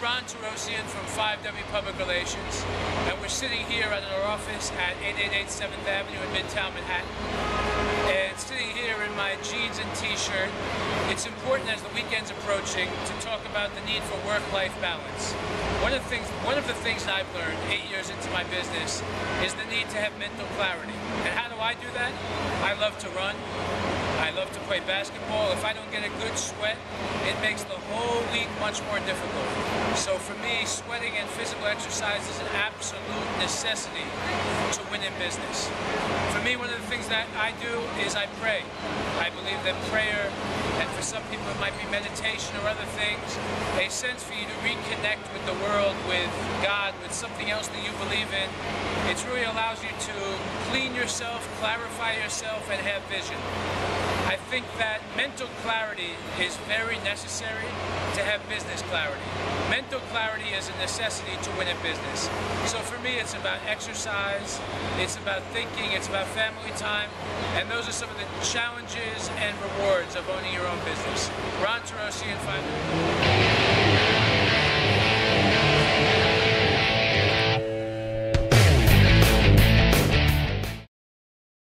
Ronn Torossian from 5W Public Relations, and we're sitting here at our office at 888 7th Avenue in Midtown Manhattan. And sitting here in my jeans and t-shirt, it's important as the weekend's approaching to talk about the need for work-life balance. One of the things, one of the things that I've learned eight years into my business is the need to have mental clarity. And how do I do that? I love to run. Love to play basketball. If I don't get a good sweat, it makes the whole week much more difficult. So for me, sweating and physical exercise is an absolute necessity to win in business. For me, one of the things that I do is I pray. I believe that prayer, and for some people it might be meditation or other things, a sense for you to reconnect with the world, with God, with something else that you believe in. It really allows you to clean yourself, clarify yourself, and have vision. I think that mental clarity is very necessary to have business clarity. Mental clarity is a necessity to win in business. So for me, it's about exercise, it's about thinking, it's about family time, and those are some of the challenges and rewards of owning your own business. Ronn Torossian, 5